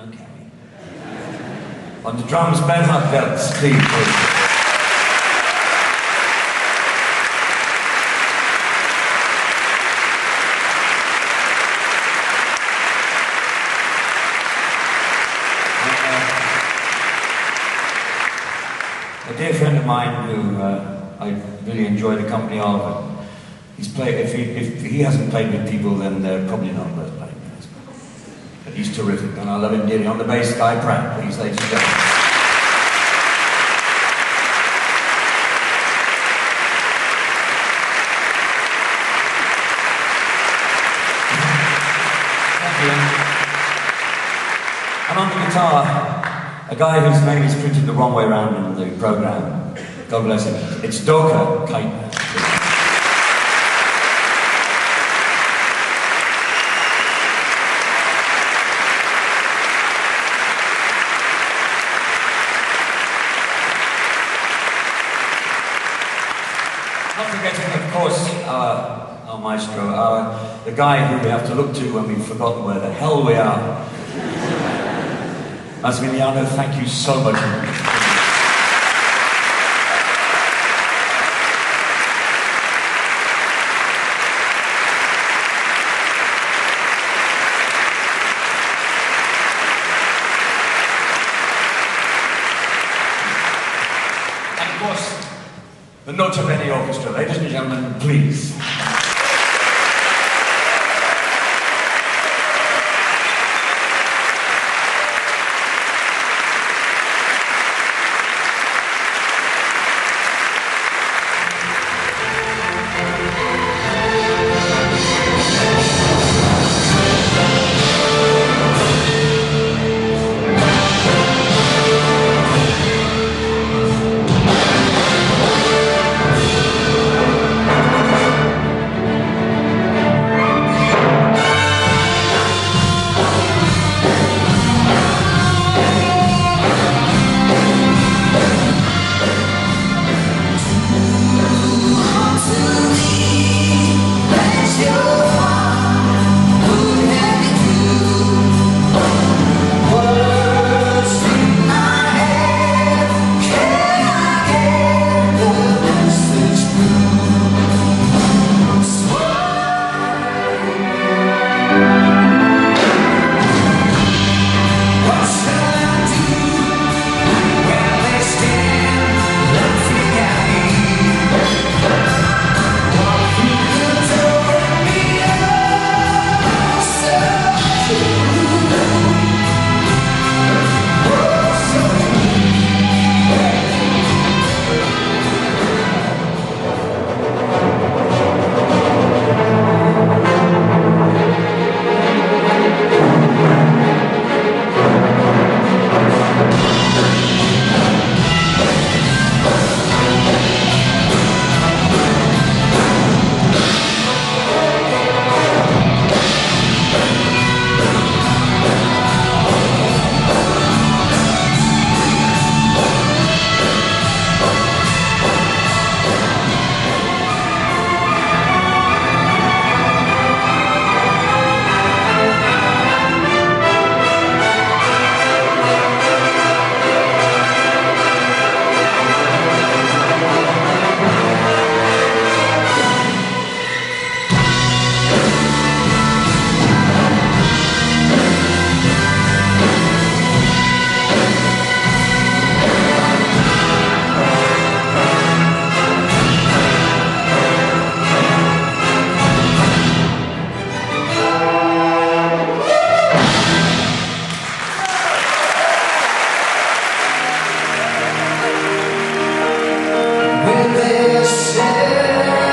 Okay. On the drums, Bernhard Welz, please. please. a dear friend of mine who uh, I really enjoy the company of. He's played. If he, if he hasn't played with people, then they're probably not worth playing. But he's terrific, and I love him dearly. On the bass, Guy Pratt, please, ladies and gentlemen. And on the guitar, a guy whose name is printed the wrong way around in the program. God bless him. It's Doka Kaitner. Not forgetting, of course, our, maestro, our, uh, the guy who we have to look to when we've forgotten where the hell we are. Massimiliano, thank you so much. Of the Nota Bene Orchestra. Ladies and gentlemen, please.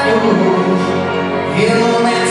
Deus, renome